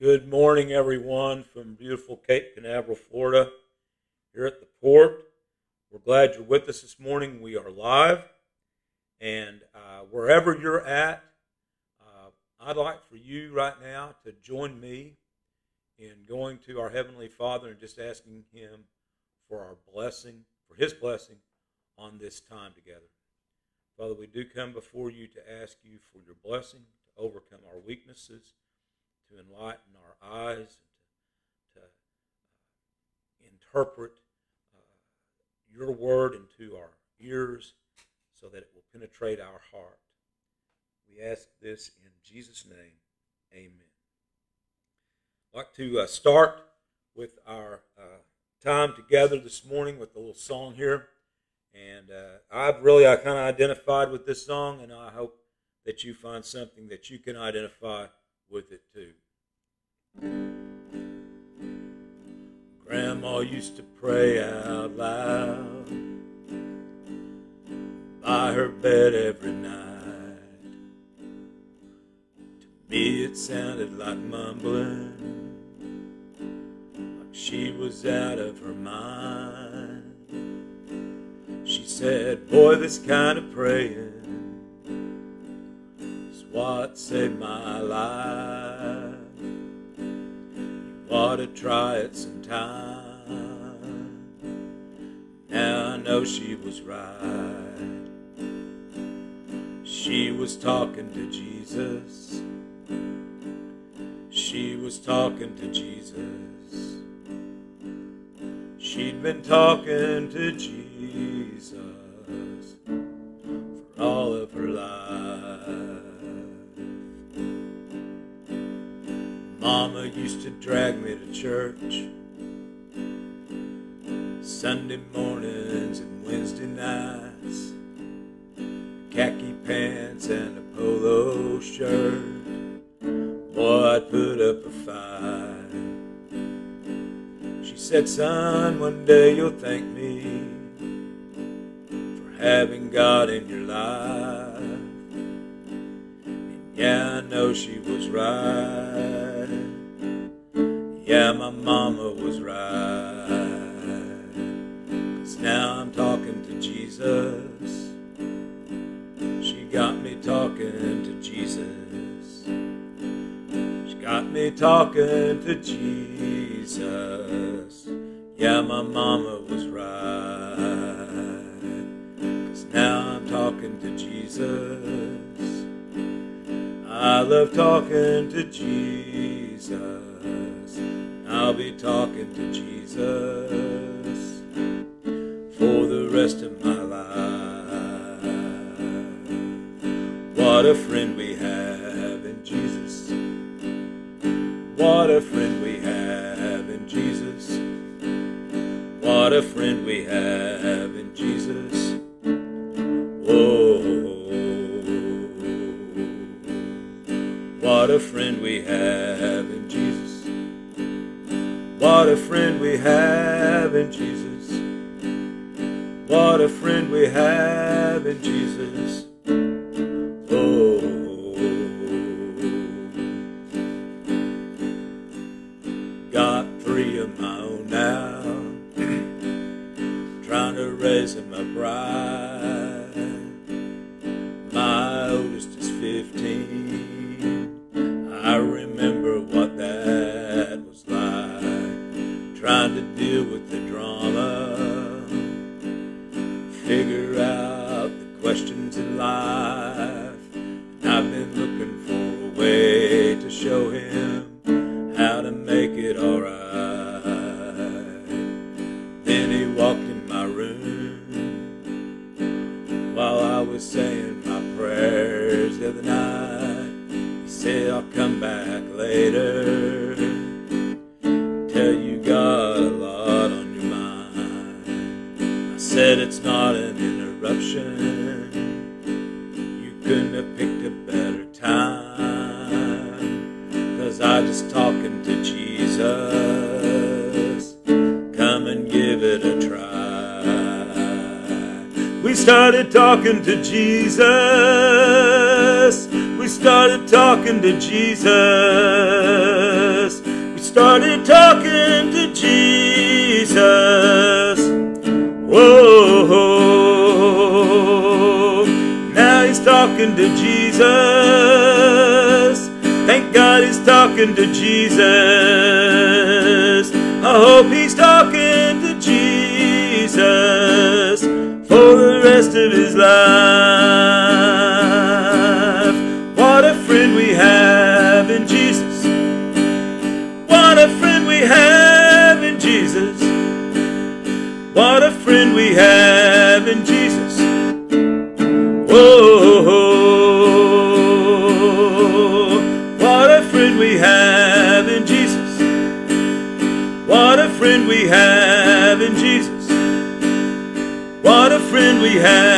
Good morning, everyone, from beautiful Cape Canaveral, Florida, here at the port. We're glad you're with us this morning. We are live, and uh, wherever you're at, uh, I'd like for you right now to join me in going to our Heavenly Father and just asking Him for our blessing, for His blessing on this time together. Father, we do come before you to ask you for your blessing to overcome our weaknesses to enlighten our eyes and to, to uh, interpret uh, your word into our ears so that it will penetrate our heart. We ask this in Jesus' name. Amen. I'd like to uh, start with our uh, time together this morning with a little song here. And uh, I've really I kind of identified with this song, and I hope that you find something that you can identify with it too. Grandma used to pray out loud by her bed every night. To me, it sounded like mumbling, like she was out of her mind. She said, Boy, this kind of praying what saved my life. You ought to try it sometime. Now I know she was right. She was talking to Jesus. She was talking to Jesus. She'd been talking to Jesus for all of her life. Mama used to drag me to church Sunday mornings and Wednesday nights. Khaki pants and a polo shirt. Boy, I'd put up a fight. She said, Son, one day you'll thank me for having God in your life. Yeah, I know she was right. Yeah, my mama was right. Cause now I'm talking to Jesus. She got me talking to Jesus. She got me talking to Jesus. Yeah, my mama was right. Cause now I'm talking to Jesus. I love talking to Jesus. I'll be talking to Jesus for the rest of my life. What a friend we Jesus. We started talking to Jesus. We started talking to Jesus. Whoa, now he's talking to Jesus. Thank God he's talking to Jesus. I hope he's talking to Jesus for the rest of his life. A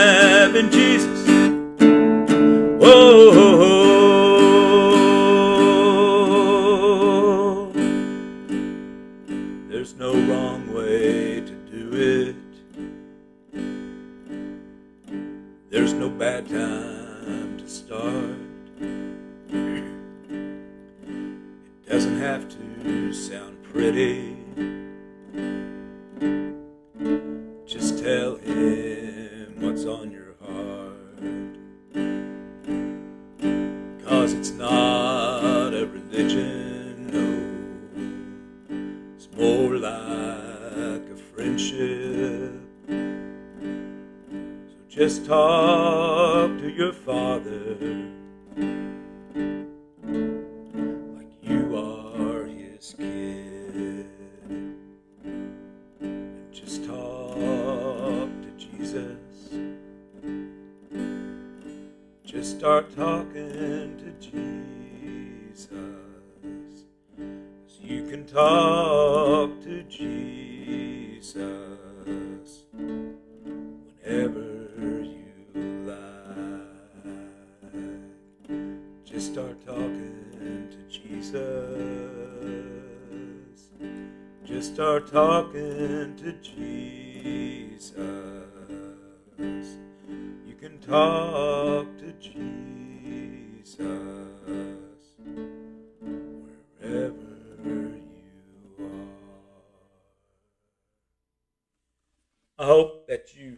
not a religion, no. It's more like a friendship. So just talk to your father like you are his kid. And just talk to Jesus. Just start talking can talk to Jesus whenever you like. Just start talking to Jesus. Just start talking to Jesus. You can talk to Jesus I hope that you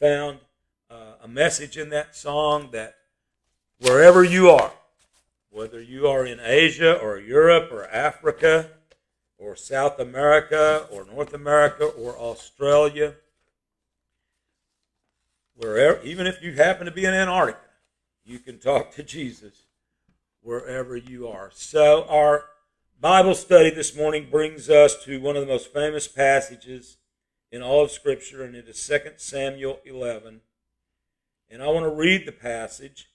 found uh, a message in that song that wherever you are, whether you are in Asia or Europe or Africa or South America or North America or Australia, wherever, even if you happen to be in Antarctica, you can talk to Jesus wherever you are. So, our Bible study this morning brings us to one of the most famous passages in all of Scripture, and it is 2 Samuel 11. And I want to read the passage.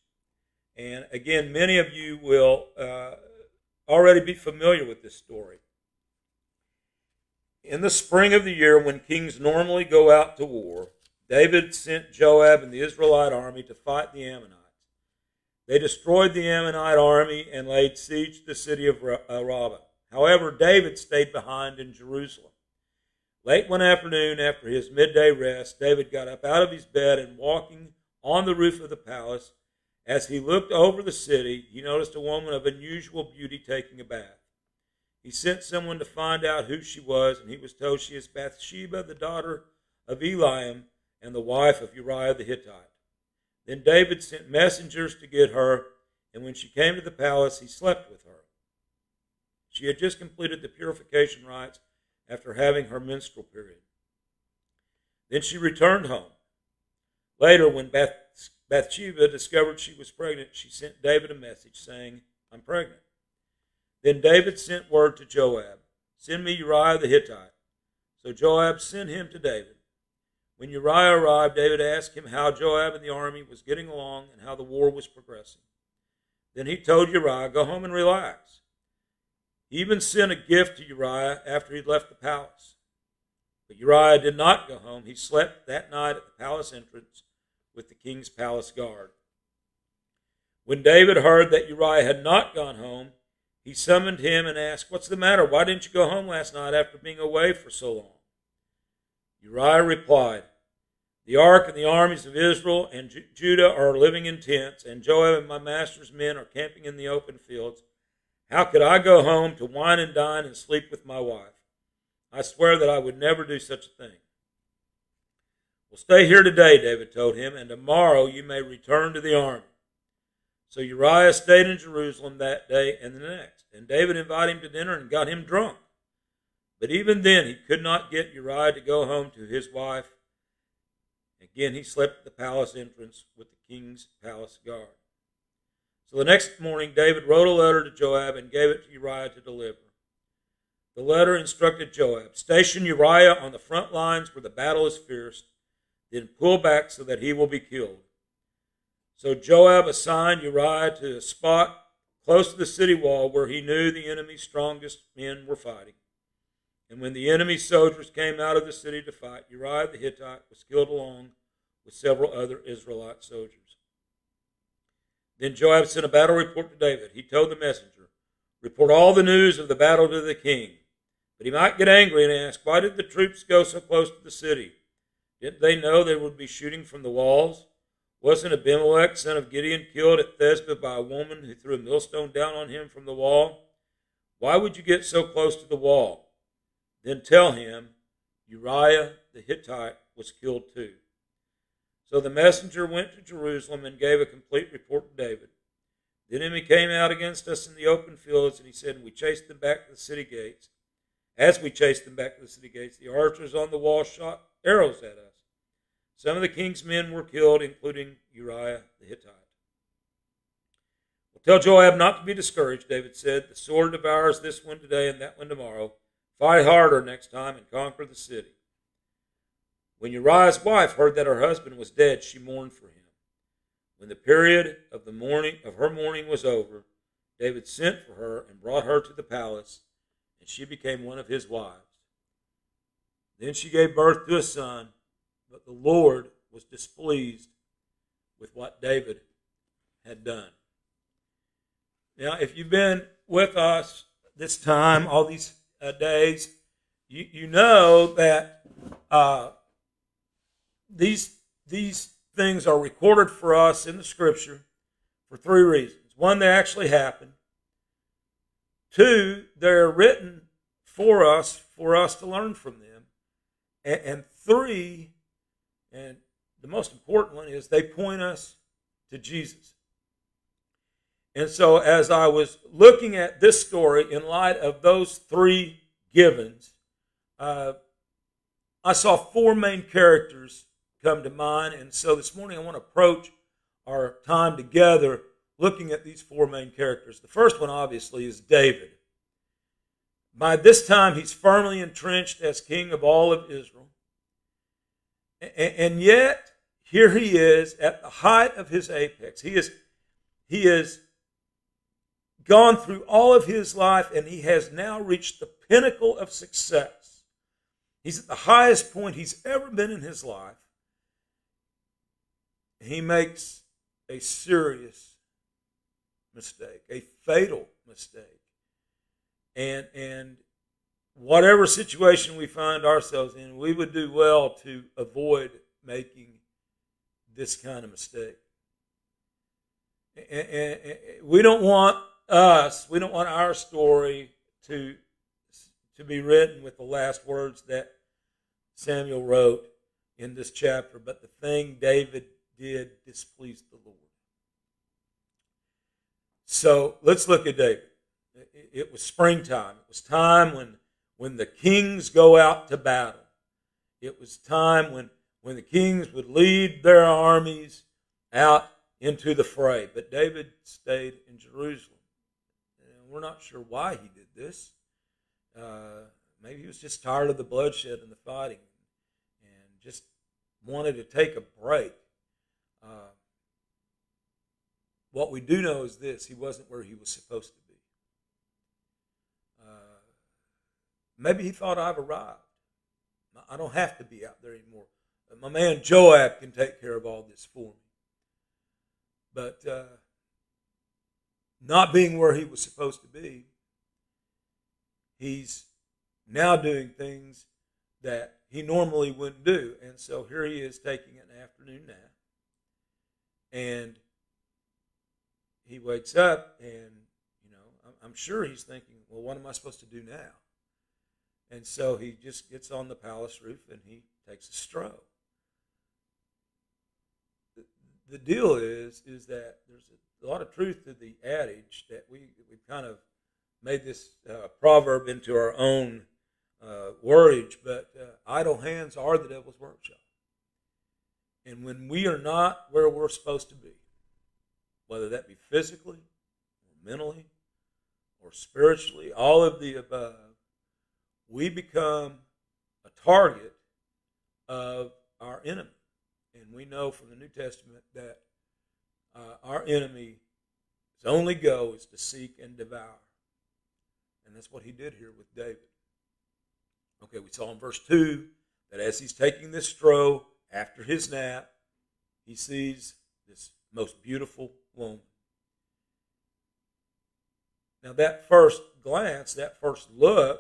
And again, many of you will uh, already be familiar with this story. In the spring of the year, when kings normally go out to war, David sent Joab and the Israelite army to fight the Ammonites. They destroyed the Ammonite army and laid siege to the city of Rabbah. However, David stayed behind in Jerusalem. Late one afternoon, after his midday rest, David got up out of his bed and walking on the roof of the palace, as he looked over the city, he noticed a woman of unusual beauty taking a bath. He sent someone to find out who she was, and he was told she is Bathsheba, the daughter of Eliam and the wife of Uriah the Hittite. Then David sent messengers to get her, and when she came to the palace, he slept with her. She had just completed the purification rites after having her menstrual period. Then she returned home. Later, when Bath- Bathsheba discovered she was pregnant, she sent David a message saying, I'm pregnant. Then David sent word to Joab, Send me Uriah the Hittite. So Joab sent him to David. When Uriah arrived, David asked him how Joab and the army was getting along and how the war was progressing. Then he told Uriah, Go home and relax. He even sent a gift to Uriah after he'd left the palace. But Uriah did not go home. He slept that night at the palace entrance with the king's palace guard. When David heard that Uriah had not gone home, he summoned him and asked, What's the matter? Why didn't you go home last night after being away for so long? Uriah replied, The ark and the armies of Israel and Judah are living in tents, and Joab and my master's men are camping in the open fields. How could I go home to wine and dine and sleep with my wife? I swear that I would never do such a thing. Well, stay here today, David told him, and tomorrow you may return to the army. So Uriah stayed in Jerusalem that day and the next. And David invited him to dinner and got him drunk. But even then, he could not get Uriah to go home to his wife. Again, he slept at the palace entrance with the king's palace guard. So the next morning, David wrote a letter to Joab and gave it to Uriah to deliver. The letter instructed Joab Station Uriah on the front lines where the battle is fierce, then pull back so that he will be killed. So Joab assigned Uriah to a spot close to the city wall where he knew the enemy's strongest men were fighting. And when the enemy's soldiers came out of the city to fight, Uriah the Hittite was killed along with several other Israelite soldiers. Then Joab sent a battle report to David. He told the messenger, Report all the news of the battle to the king. But he might get angry and ask, Why did the troops go so close to the city? Didn't they know they would be shooting from the walls? Wasn't Abimelech, son of Gideon, killed at Thebez by a woman who threw a millstone down on him from the wall? Why would you get so close to the wall? Then tell him, Uriah the Hittite was killed too. So the messenger went to Jerusalem and gave a complete report to David. The enemy came out against us in the open fields, and he said, We chased them back to the city gates. As we chased them back to the city gates, the archers on the wall shot arrows at us. Some of the king's men were killed, including Uriah the Hittite. Well, tell Joab not to be discouraged, David said. The sword devours this one today and that one tomorrow. Fight harder next time and conquer the city. When Uriah's wife heard that her husband was dead, she mourned for him. When the period of the mourning of her mourning was over, David sent for her and brought her to the palace, and she became one of his wives. Then she gave birth to a son but the Lord was displeased with what David had done. Now, if you've been with us this time, all these uh, days, you, you know that uh, these, these things are recorded for us in the Scripture for three reasons. One, they actually happened. Two, they're written for us, for us to learn from them. And, and three, and the most important one is they point us to Jesus. And so, as I was looking at this story in light of those three givens, uh, I saw four main characters come to mind. And so this morning I want to approach our time together looking at these four main characters. The first one, obviously, is David. By this time, he's firmly entrenched as king of all of Israel. And yet, here he is at the height of his apex. He is, he has gone through all of his life and he has now reached the pinnacle of success. He's at the highest point he's ever been in his life. He makes a serious mistake, a fatal mistake. And, and whatever situation we find ourselves in, we would do well to avoid making this kind of mistake. And we don't want us, we don't want our story to, to be written with the last words that Samuel wrote in this chapter, but the thing David did displease the Lord. So let's look at David. It was springtime. It was time when when the kings go out to battle. It was time when, when the kings would lead their armies out into the fray. But David stayed in Jerusalem. And we're not sure why he did this. Uh, maybe he was just tired of the bloodshed and the fighting and just wanted to take a break. Uh, what we do know is this he wasn't where he was supposed to be. Maybe he thought I've arrived. I don't have to be out there anymore. My man Joab can take care of all this for me. But uh, not being where he was supposed to be, he's now doing things that he normally wouldn't do. And so here he is taking an afternoon nap. And he wakes up and, you know, I'm sure he's thinking, well, what am I supposed to do now? And so he just gets on the palace roof and he takes a stroll. The, the deal is, is that there's a lot of truth to the adage that we we kind of made this uh, proverb into our own uh, but uh, idle hands are the devil's workshop. And when we are not where we're supposed to be, whether that be physically, or mentally, or spiritually, all of the above, we become a target of our enemy. And we know from the New Testament that uh, our enemy, his only go is to seek and devour. And that's what he did here with David. Okay, we saw in verse 2 that as he's taking this stroll after his nap, he sees this most beautiful woman. Now, that first glance, that first look,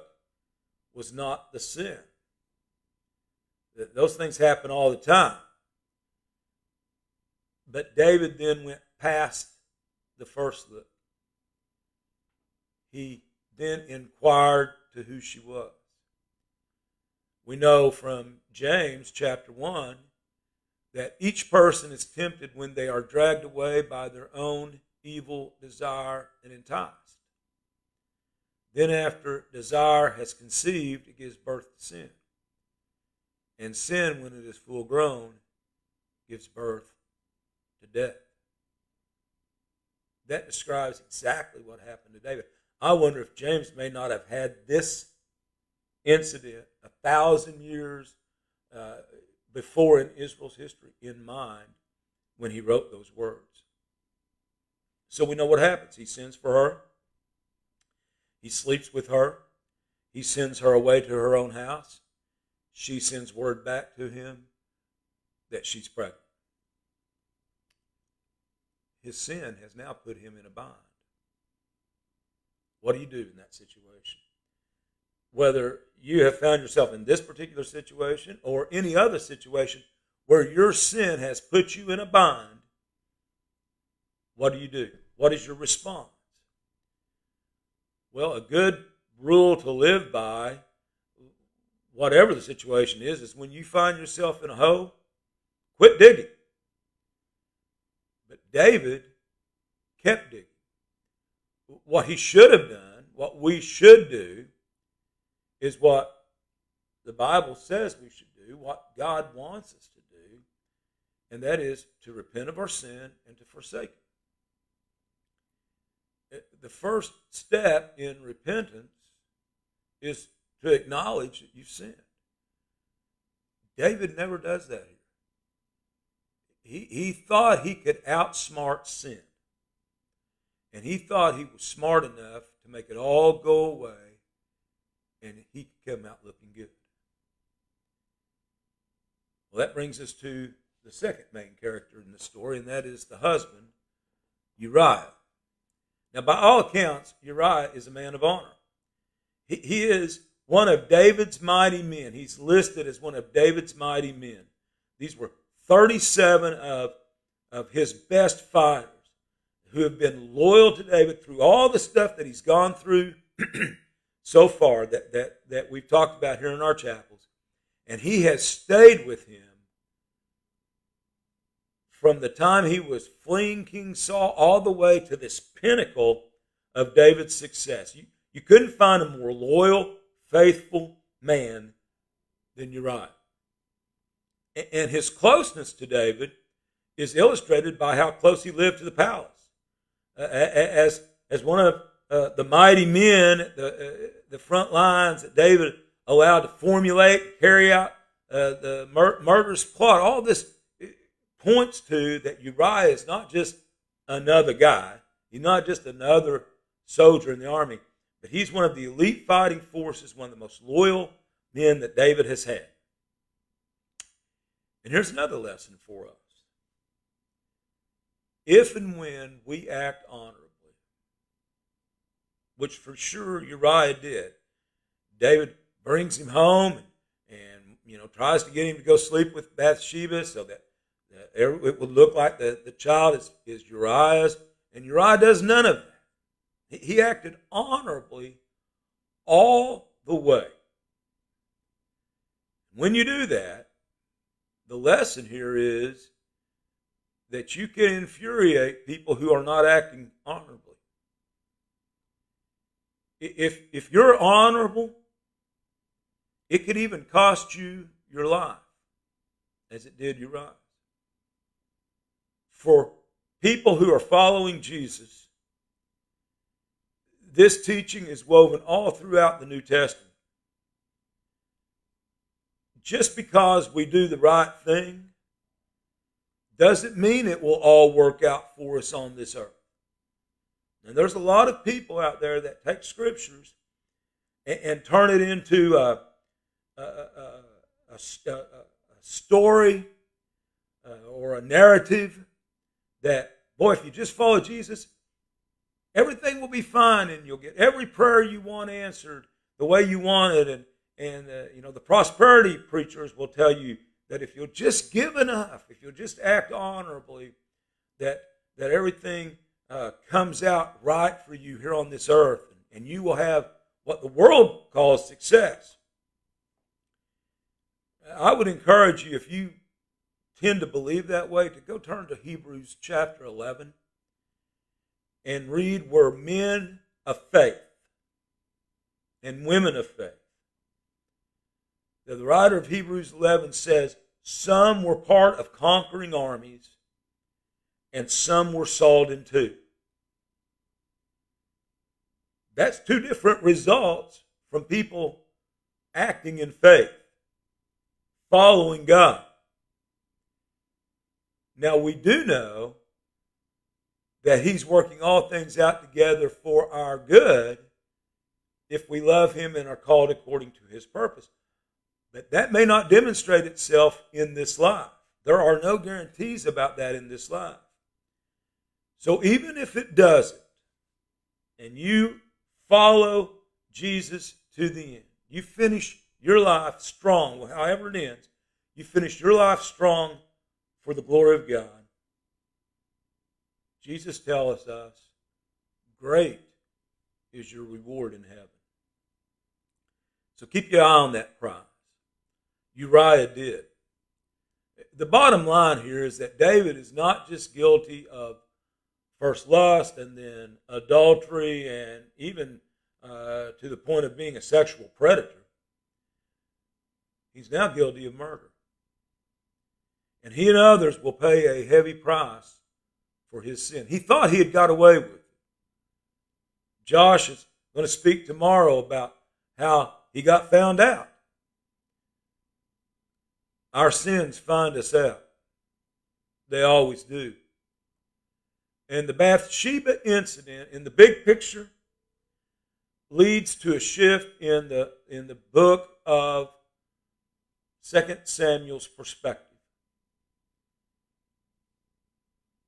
was not the sin. Those things happen all the time. But David then went past the first look. He then inquired to who she was. We know from James chapter 1 that each person is tempted when they are dragged away by their own evil desire and enticed. Then, after desire has conceived, it gives birth to sin. And sin, when it is full grown, gives birth to death. That describes exactly what happened to David. I wonder if James may not have had this incident a thousand years uh, before in Israel's history in mind when he wrote those words. So we know what happens. He sends for her, he sleeps with her, he sends her away to her own house. She sends word back to him that she's pregnant. His sin has now put him in a bind. What do you do in that situation? Whether you have found yourself in this particular situation or any other situation where your sin has put you in a bind, what do you do? What is your response? Well, a good rule to live by, whatever the situation is, is when you find yourself in a hole, quit digging. But David kept digging. What he should have done, what we should do, is what the Bible says we should do, what God wants us to do, and that is to repent of our sin and to forsake it. Uh, the first step in repentance is to acknowledge that you've sinned. David never does that here. He, he thought he could outsmart sin. And he thought he was smart enough to make it all go away and he could come out looking good. Well, that brings us to the second main character in the story, and that is the husband, Uriah. Now, by all accounts, Uriah is a man of honor. He, he is one of David's mighty men. He's listed as one of David's mighty men. These were 37 of, of his best fighters who have been loyal to David through all the stuff that he's gone through. so far that, that, that we've talked about here in our chapels. And he has stayed with him from the time he was fleeing King Saul all the way to this pinnacle of David's success. You, you couldn't find a more loyal, faithful man than Uriah. And his closeness to David is illustrated by how close he lived to the palace. As, as one of uh, the mighty men, the, uh, the front lines that David allowed to formulate, carry out uh, the mur- murderous plot. All this points to that Uriah is not just another guy. He's not just another soldier in the army, but he's one of the elite fighting forces, one of the most loyal men that David has had. And here's another lesson for us. If and when we act honorably, which for sure Uriah did. David brings him home and, you know tries to get him to go sleep with Bathsheba so that, it would look like the, the child is, is Uriah's. And Uriah does none of that. He acted honorably all the way. When you do that, the lesson here is that you can infuriate people who are not acting honorably. If, if you're honorable, it could even cost you your life, as it did Uriah. For people who are following Jesus, this teaching is woven all throughout the New Testament. Just because we do the right thing doesn't mean it will all work out for us on this earth. And there's a lot of people out there that take scriptures and, and turn it into a, a, a, a story uh, or a narrative that, boy, if you just follow Jesus, everything will be fine and you'll get every prayer you want answered the way you want it. And, and uh, you know, the prosperity preachers will tell you that if you'll just give enough, if you'll just act honorably, that, that everything uh, comes out right for you here on this earth, and you will have what the world calls success. I would encourage you, if you tend to believe that way, to go turn to Hebrews chapter 11 and read where men of faith and women of faith. The writer of Hebrews 11 says, Some were part of conquering armies, and some were sawed in two. That's two different results from people acting in faith, following God. Now, we do know that He's working all things out together for our good if we love Him and are called according to His purpose. But that may not demonstrate itself in this life. There are no guarantees about that in this life. So even if it doesn't, and you follow Jesus to the end. You finish your life strong, however it ends. You finish your life strong for the glory of God. Jesus tells us, great is your reward in heaven. So keep your eye on that prize. Uriah did. The bottom line here is that David is not just guilty of first lust and then adultery and even uh, to the point of being a sexual predator. He's now guilty of murder. And he and others will pay a heavy price for his sin. He thought he had got away with it. Josh is going to speak tomorrow about how he got found out. Our sins find us out. They always do. And the Bathsheba incident, in the big picture, leads to a shift in the, in the book of 2 Samuel's perspective.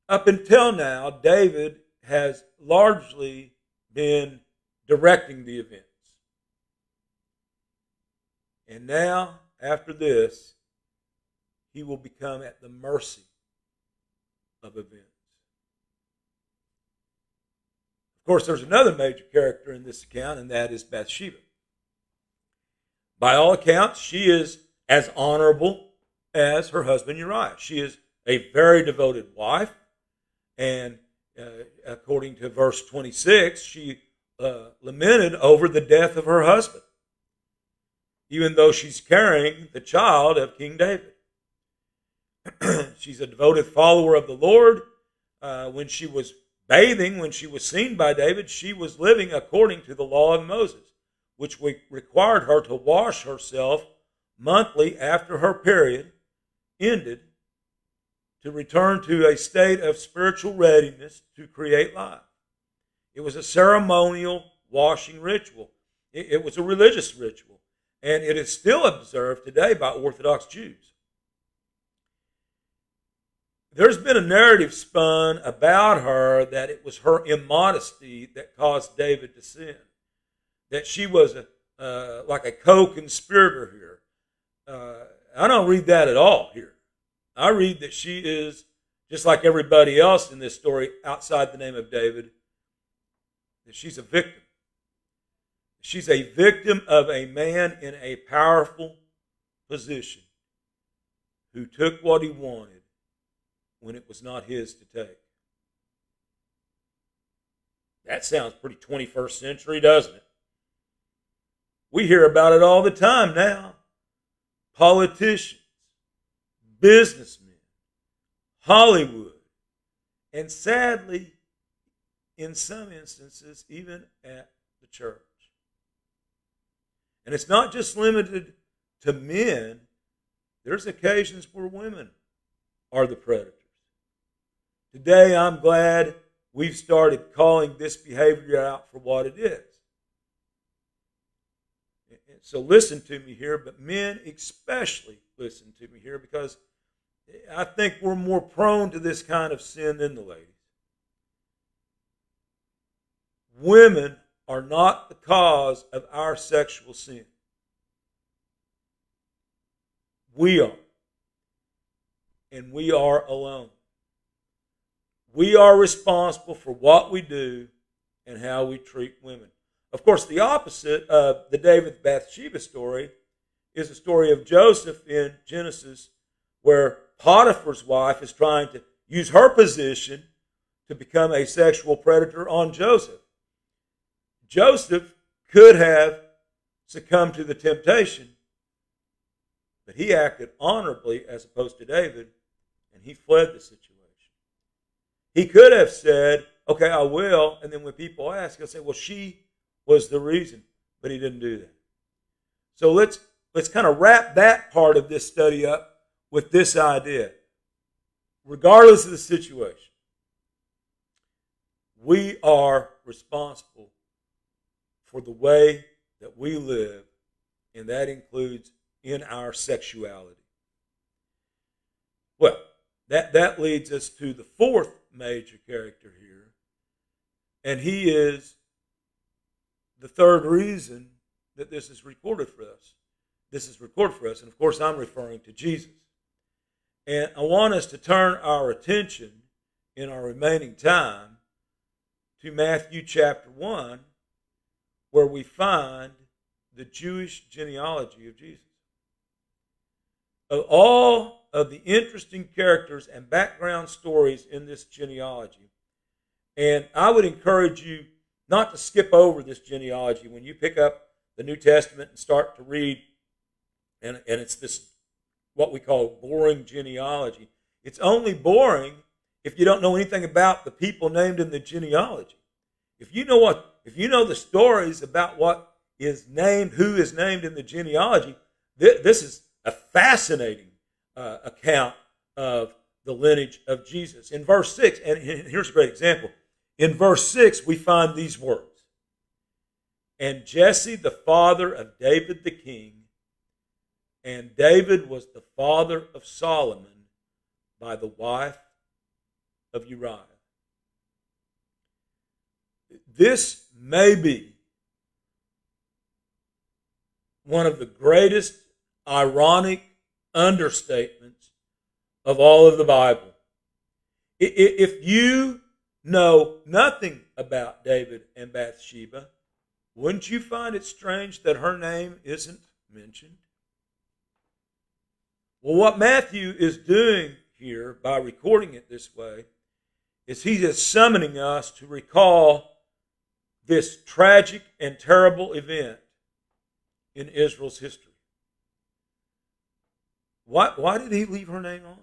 Up until now, David has largely been directing the events. And now, after this, he will become at the mercy of events. Of course, there's another major character in this account, and that is Bathsheba. By all accounts, she is as honorable as her husband Uriah. She is a very devoted wife, and uh, according to verse 26, she uh, lamented over the death of her husband, even though she's carrying the child of King David. she's a devoted follower of the Lord. Uh, when she was bathing when she was seen by David, she was living according to the law of Moses, which required her to wash herself monthly after her period ended to return to a state of spiritual readiness to create life. It was a ceremonial washing ritual. It, was a religious ritual, and it is still observed today by Orthodox Jews there's been a narrative spun about her that it was her immodesty that caused David to sin, that she was a, uh, like a co-conspirator here. Uh, I don't read that at all here. I read that she is just like everybody else in this story outside the name of David, that she's a victim. She's a victim of a man in a powerful position who took what he wanted when it was not his to take. That sounds pretty 21st century, doesn't it? We hear about it all the time now. Politicians, businessmen, Hollywood, and sadly, in some instances, even at the church. And it's not just limited to men, there's occasions where women are the predators. Today, I'm glad we've started calling this behavior out for what it is. So listen to me here, but men especially listen to me here because I think we're more prone to this kind of sin than the ladies. Women are not the cause of our sexual sin. We are. And we are alone. We are responsible for what we do and how we treat women. Of course, the opposite of the David Bathsheba story is the story of Joseph in Genesis, where Potiphar's wife is trying to use her position to become a sexual predator on Joseph. Joseph could have succumbed to the temptation, but he acted honorably as opposed to David, and he fled the situation. He could have said, Okay, I will, and then when people ask, he'll say, Well, she was the reason, but he didn't do that. So let's let's kind of wrap that part of this study up with this idea. Regardless of the situation, we are responsible for the way that we live, and that includes in our sexuality. Well, that, that leads us to the fourth major character here, and he is the third reason that this is recorded for us. This is recorded for us, and of course, I'm referring to Jesus. And I want us to turn our attention in our remaining time to Matthew chapter 1 where we find the Jewish genealogy of Jesus. Of all of the interesting characters and background stories in this genealogy, and I would encourage you not to skip over this genealogy when you pick up the New Testament and start to read, and, and it's this what we call boring genealogy. It's only boring if you don't know anything about the people named in the genealogy. If you know what if you know the stories about what is named, who is named in the genealogy, th- this is a fascinating uh, account of the lineage of Jesus. In verse 6, and here's a great example. In verse 6, we find these words And Jesse, the father of David the king, and David was the father of Solomon by the wife of Uriah. This may be one of the greatest ironic understatements of all of the Bible. If you know nothing about David and Bathsheba, wouldn't you find it strange that her name isn't mentioned? Well, what Matthew is doing here by recording it this way is he is summoning us to recall this tragic and terrible event in Israel's history. Why, why did he leave her name on?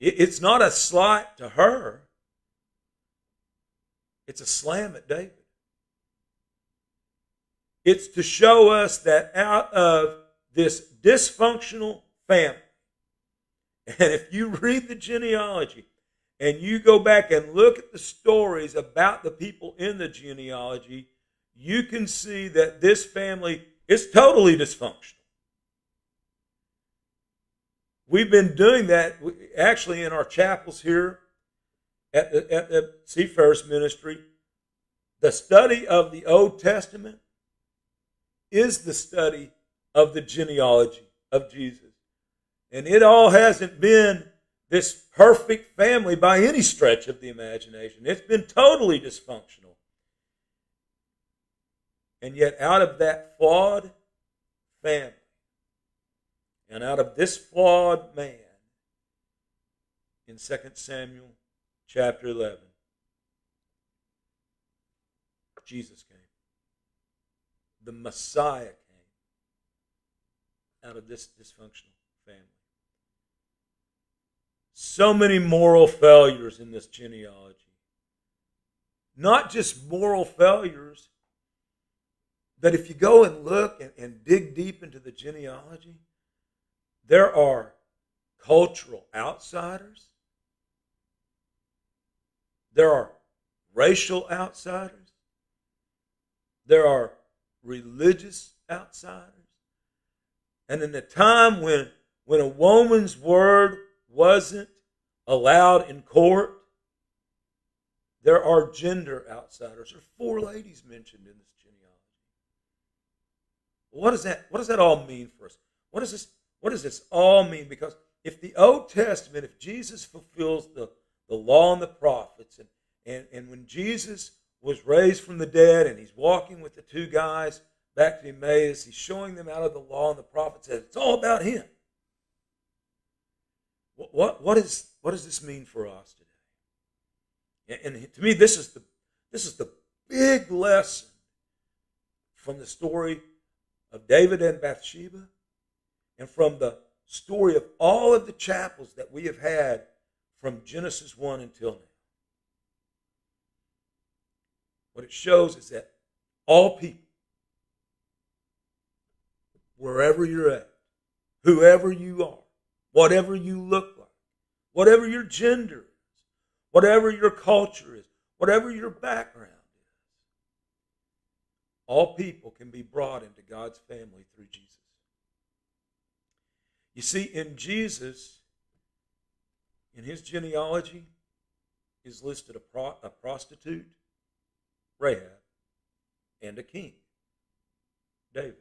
It, it's not a slight to her, it's a slam at David. It's to show us that out of this dysfunctional family, and if you read the genealogy, and you go back and look at the stories about the people in the genealogy, you can see that this family is totally dysfunctional. We've been doing that actually in our chapels here at the, at the Seafarers Ministry. The study of the Old Testament is the study of the genealogy of Jesus. And it all hasn't been this perfect family by any stretch of the imagination. It's been totally dysfunctional. And yet, out of that flawed family, and out of this flawed man, in 2 Samuel chapter 11, Jesus came. The Messiah came out of this dysfunctional family. So many moral failures in this genealogy. Not just moral failures, that if you go and look and, and dig deep into the genealogy, there are cultural outsiders, there are racial outsiders, there are religious outsiders. And in a time when, when a woman's word wasn't allowed in court, there are gender outsiders. There are four ladies mentioned in this genealogy. What does that, what does that all mean for us? What does this, what does this all mean? Because if the Old Testament, if Jesus fulfills the, the law and the prophets, and, and, and when Jesus was raised from the dead and he's walking with the two guys back to Emmaus, he's showing them out of the law and the prophets, it's all about him. What, what, what, is, what does this mean for us today? And, and to me, this is the, this is the big lesson from the story of David and Bathsheba and from the story of all of the chapels that we have had from Genesis 1 until now. What it shows is that all people, wherever you're at, whoever you are, whatever you look like, whatever your gender is, whatever your culture is, whatever your background is, all people can be brought into God's family through Jesus. You see, in Jesus, in his genealogy, is listed a, pro- a prostitute, Rahab, and a king, David.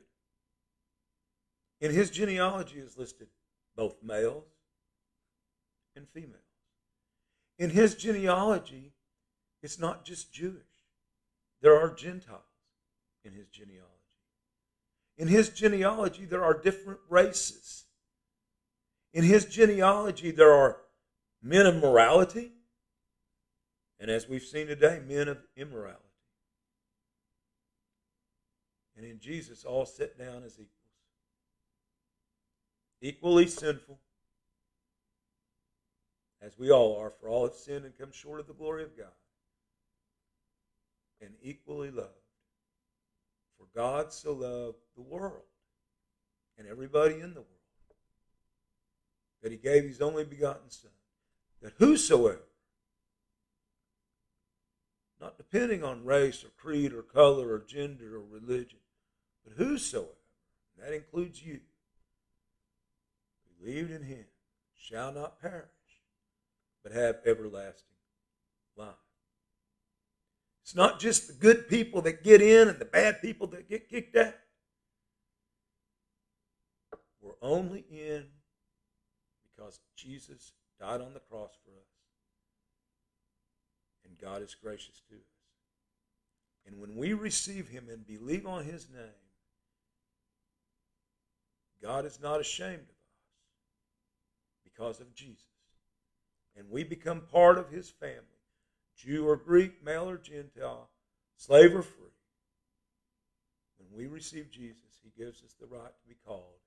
In his genealogy is listed both males and females. In his genealogy, it's not just Jewish. There are Gentiles in his genealogy. In his genealogy, there are different races. In his genealogy, there are men of morality, and as we've seen today, men of immorality. And in Jesus, all sit down as equals. Equally sinful, as we all are, for all have sinned and come short of the glory of God. And equally loved. For God so loved the world and everybody in the world that he gave his only begotten Son, that whosoever, not depending on race or creed or color or gender or religion, but whosoever, that includes you, believed in him, shall not perish, but have everlasting life. It's not just the good people that get in and the bad people that get kicked out. We're only in because Jesus died on the cross for us. And God is gracious to us. And when we receive him and believe on his name, God is not ashamed of us because of Jesus. And we become part of his family, Jew or Greek, male or Gentile, slave or free. When we receive Jesus, he gives us the right to be called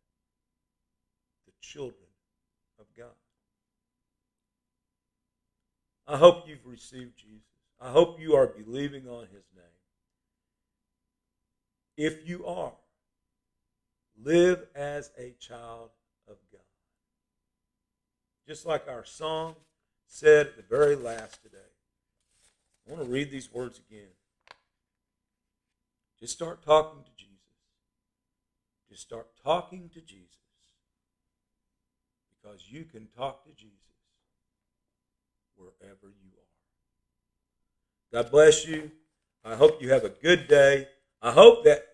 the children God. I hope you've received Jesus. I hope you are believing on his name. If you are, live as a child of God. Just like our song said at the very last today. I want to read these words again. Just start talking to Jesus. Just start talking to Jesus because you can talk to Jesus wherever you are. God bless you. I hope you have a good day. I hope that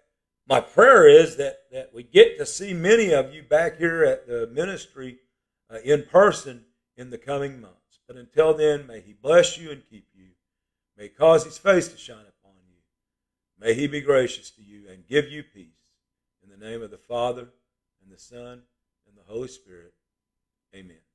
my prayer is that, that we get to see many of you back here at the ministry uh, in person in the coming months. But until then, may He bless you and keep you. May He cause His face to shine upon you. May He be gracious to you and give you peace. In the name of the Father, and the Son, and the Holy Spirit. Amen.